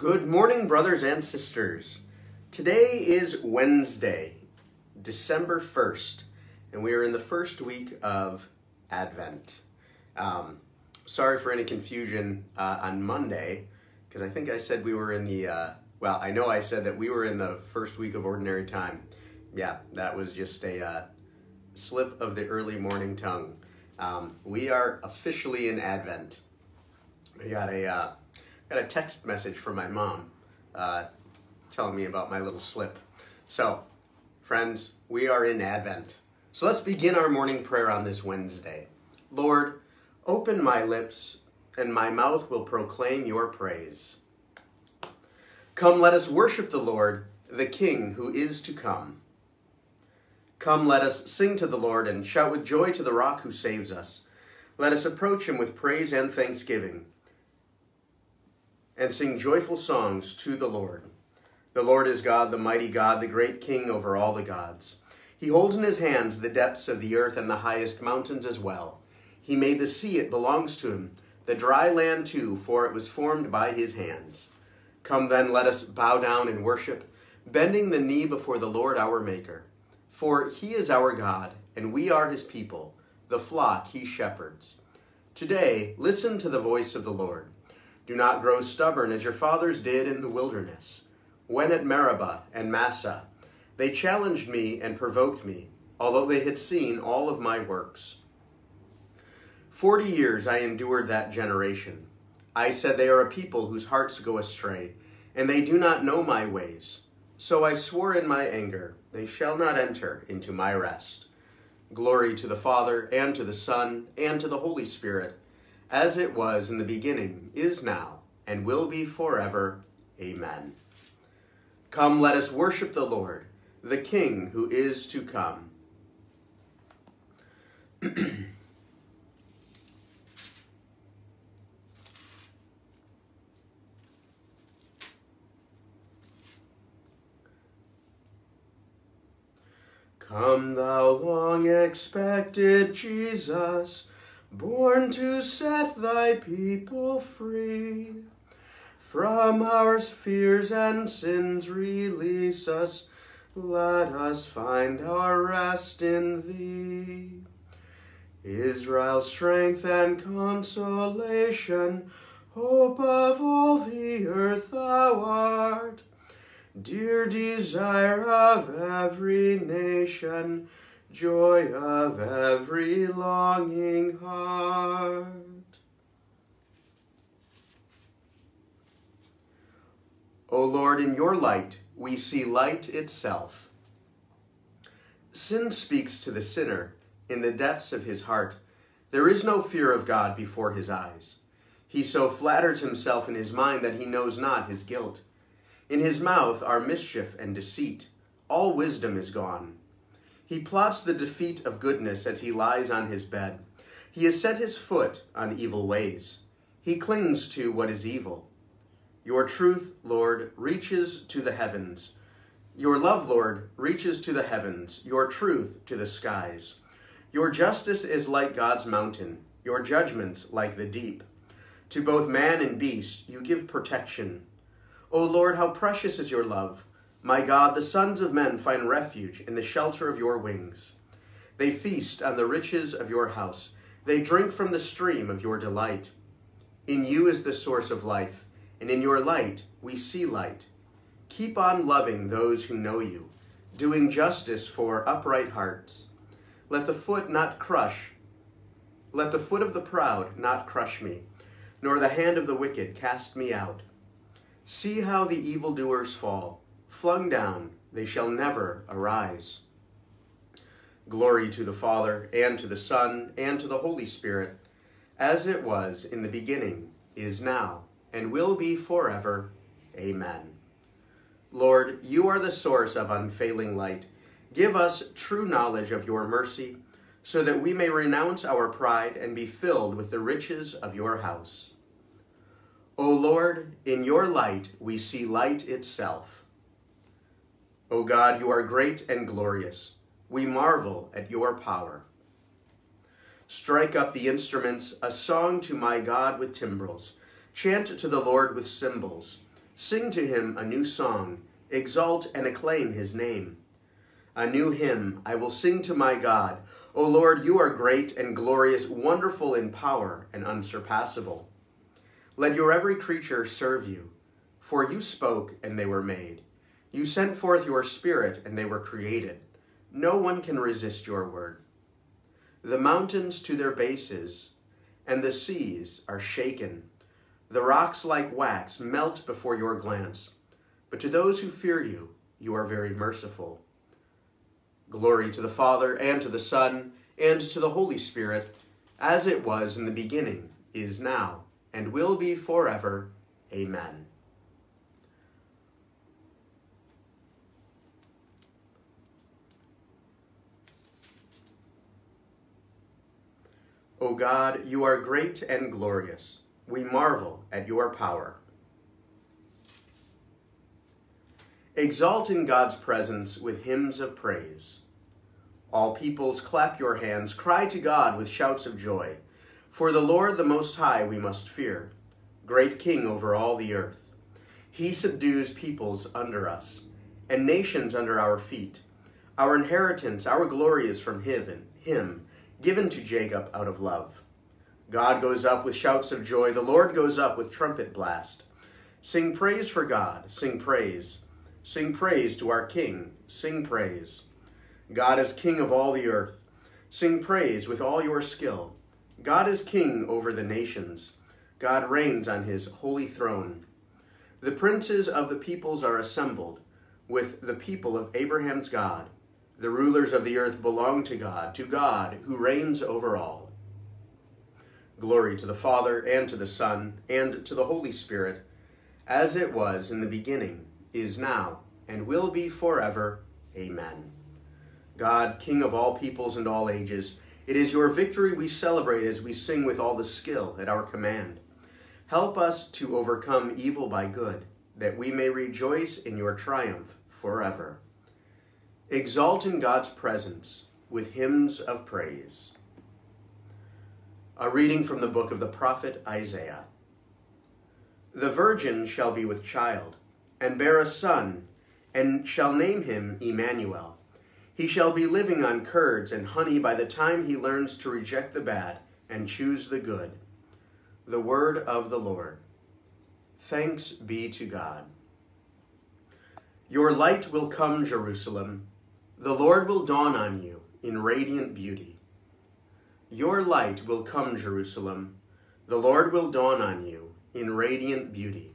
Good morning, brothers and sisters. Today is Wednesday, December 1st, and we are in the first week of Advent. Um, sorry for any confusion uh, on Monday, because I think I said we were in the, uh, well, I know I said that we were in the first week of Ordinary Time. Yeah, that was just a uh, slip of the early morning tongue. Um, we are officially in Advent. We got a uh, got a text message from my mom uh, telling me about my little slip. So, friends, we are in Advent. So let's begin our morning prayer on this Wednesday. Lord, open my lips, and my mouth will proclaim your praise. Come, let us worship the Lord, the King who is to come. Come, let us sing to the Lord and shout with joy to the rock who saves us. Let us approach him with praise and thanksgiving and sing joyful songs to the Lord. The Lord is God, the mighty God, the great King over all the gods. He holds in his hands the depths of the earth and the highest mountains as well. He made the sea, it belongs to him, the dry land too, for it was formed by his hands. Come then, let us bow down and worship, bending the knee before the Lord our Maker. For he is our God, and we are his people, the flock he shepherds. Today, listen to the voice of the Lord. Do not grow stubborn as your fathers did in the wilderness, when at Meribah and Massah. they challenged me and provoked me, although they had seen all of my works. Forty years I endured that generation. I said they are a people whose hearts go astray, and they do not know my ways. So I swore in my anger, they shall not enter into my rest. Glory to the Father, and to the Son, and to the Holy Spirit as it was in the beginning, is now, and will be forever. Amen. Come, let us worship the Lord, the King who is to come. Come, thou long expected Jesus born to set thy people free. From our fears and sins release us, let us find our rest in thee. Israel's strength and consolation, hope of all the earth thou art. Dear desire of every nation, joy of every longing heart. O Lord, in your light we see light itself. Sin speaks to the sinner in the depths of his heart. There is no fear of God before his eyes. He so flatters himself in his mind that he knows not his guilt. In his mouth are mischief and deceit. All wisdom is gone. He plots the defeat of goodness as he lies on his bed. He has set his foot on evil ways. He clings to what is evil. Your truth, Lord, reaches to the heavens. Your love, Lord, reaches to the heavens, your truth to the skies. Your justice is like God's mountain, your judgments like the deep. To both man and beast you give protection. O Lord, how precious is your love! My God, the sons of men find refuge in the shelter of your wings. They feast on the riches of your house. They drink from the stream of your delight. In you is the source of life, and in your light we see light. Keep on loving those who know you, doing justice for upright hearts. Let the foot not crush, let the foot of the proud not crush me, nor the hand of the wicked cast me out. See how the evildoers fall flung down, they shall never arise. Glory to the Father, and to the Son, and to the Holy Spirit, as it was in the beginning, is now, and will be forever. Amen. Lord, you are the source of unfailing light. Give us true knowledge of your mercy, so that we may renounce our pride and be filled with the riches of your house. O Lord, in your light we see light itself. O God, you are great and glorious. We marvel at your power. Strike up the instruments, a song to my God with timbrels. Chant to the Lord with cymbals. Sing to him a new song, exalt and acclaim his name. A new hymn I will sing to my God. O Lord, you are great and glorious, wonderful in power and unsurpassable. Let your every creature serve you, for you spoke and they were made. You sent forth your Spirit and they were created. No one can resist your word. The mountains to their bases and the seas are shaken. The rocks like wax melt before your glance. But to those who fear you, you are very merciful. Glory to the Father, and to the Son, and to the Holy Spirit, as it was in the beginning, is now, and will be forever. Amen. O God, you are great and glorious. We marvel at your power. Exalt in God's presence with hymns of praise. All peoples, clap your hands, cry to God with shouts of joy. For the Lord the Most High we must fear, great King over all the earth. He subdues peoples under us, and nations under our feet. Our inheritance, our glory is from him, him given to Jacob out of love. God goes up with shouts of joy, the Lord goes up with trumpet blast. Sing praise for God, sing praise. Sing praise to our King, sing praise. God is King of all the earth. Sing praise with all your skill. God is King over the nations. God reigns on his holy throne. The princes of the peoples are assembled with the people of Abraham's God. The rulers of the earth belong to God, to God who reigns over all. Glory to the Father, and to the Son, and to the Holy Spirit, as it was in the beginning, is now, and will be forever. Amen. God, King of all peoples and all ages, it is your victory we celebrate as we sing with all the skill at our command. Help us to overcome evil by good, that we may rejoice in your triumph forever. Exalt in God's presence with hymns of praise. A reading from the book of the prophet Isaiah. The virgin shall be with child, and bear a son, and shall name him Emmanuel. He shall be living on curds and honey by the time he learns to reject the bad and choose the good. The word of the Lord. Thanks be to God. Your light will come, Jerusalem. The Lord will dawn on you in radiant beauty. Your light will come, Jerusalem. The Lord will dawn on you in radiant beauty.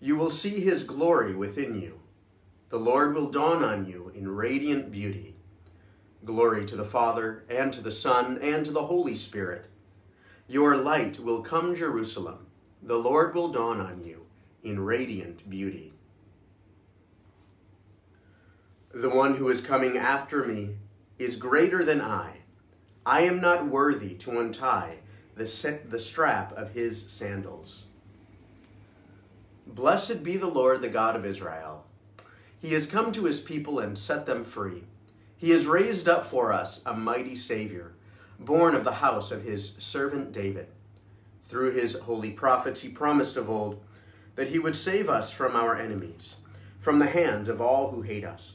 You will see his glory within you. The Lord will dawn on you in radiant beauty. Glory to the Father, and to the Son, and to the Holy Spirit. Your light will come, Jerusalem. The Lord will dawn on you in radiant beauty. The one who is coming after me is greater than I. I am not worthy to untie the, the strap of his sandals. Blessed be the Lord, the God of Israel. He has come to his people and set them free. He has raised up for us a mighty Savior, born of the house of his servant David. Through his holy prophets, he promised of old that he would save us from our enemies, from the hands of all who hate us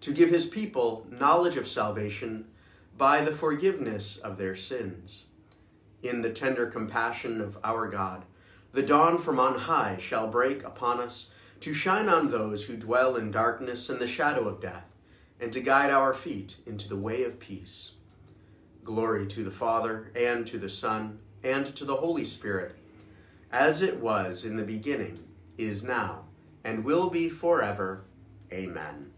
to give his people knowledge of salvation by the forgiveness of their sins. In the tender compassion of our God, the dawn from on high shall break upon us to shine on those who dwell in darkness and the shadow of death, and to guide our feet into the way of peace. Glory to the Father, and to the Son, and to the Holy Spirit, as it was in the beginning, is now, and will be forever. Amen.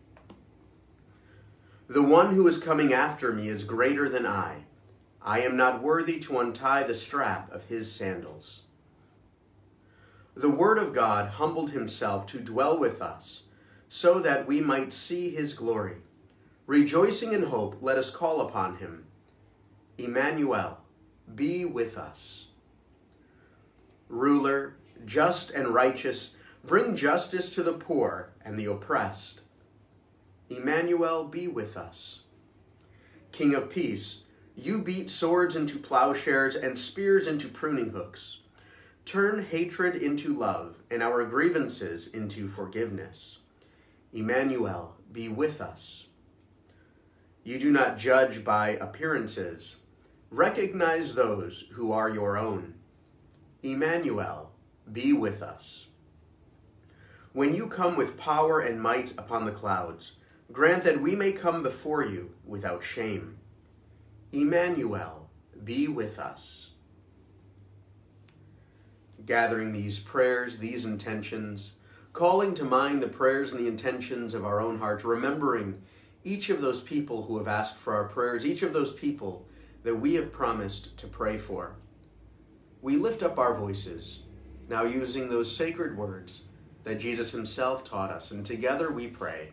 The one who is coming after me is greater than I. I am not worthy to untie the strap of his sandals. The Word of God humbled himself to dwell with us, so that we might see his glory. Rejoicing in hope, let us call upon him. Emmanuel, be with us. Ruler, just and righteous, bring justice to the poor and the oppressed. Emmanuel, be with us. King of peace, you beat swords into plowshares and spears into pruning hooks. Turn hatred into love and our grievances into forgiveness. Emmanuel, be with us. You do not judge by appearances. Recognize those who are your own. Emmanuel, be with us. When you come with power and might upon the clouds, grant that we may come before you without shame. Emmanuel, be with us. Gathering these prayers, these intentions, calling to mind the prayers and the intentions of our own hearts, remembering each of those people who have asked for our prayers, each of those people that we have promised to pray for. We lift up our voices, now using those sacred words that Jesus himself taught us, and together we pray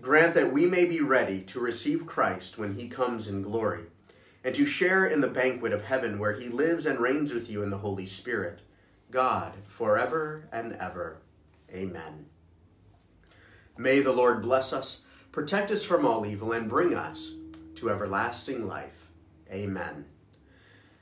grant that we may be ready to receive Christ when he comes in glory, and to share in the banquet of heaven where he lives and reigns with you in the Holy Spirit, God, forever and ever. Amen. May the Lord bless us, protect us from all evil, and bring us to everlasting life. Amen.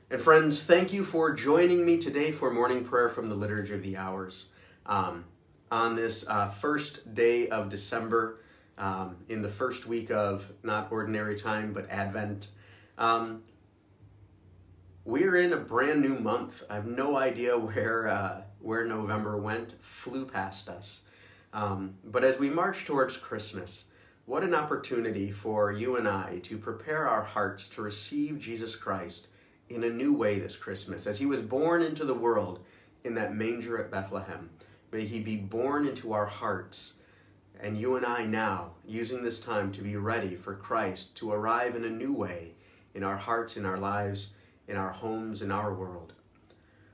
And friends, thank you for joining me today for morning prayer from the Liturgy of the Hours um, on this uh, first day of December, um, in the first week of not ordinary time, but Advent. Um, we're in a brand new month. I have no idea where uh, where November went. Flew past us. Um, but as we march towards Christmas, what an opportunity for you and I to prepare our hearts to receive Jesus Christ in a new way this Christmas. As he was born into the world in that manger at Bethlehem, may he be born into our hearts. And you and I now, using this time to be ready for Christ to arrive in a new way in our hearts, in our lives, in our homes, in our world.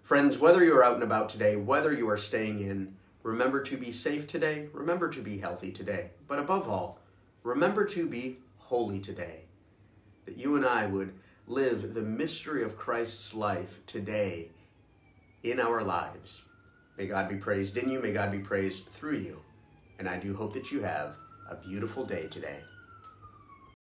Friends, whether you're out and about today, whether you are staying in, Remember to be safe today. Remember to be healthy today. But above all, remember to be holy today. That you and I would live the mystery of Christ's life today in our lives. May God be praised in you. May God be praised through you. And I do hope that you have a beautiful day today.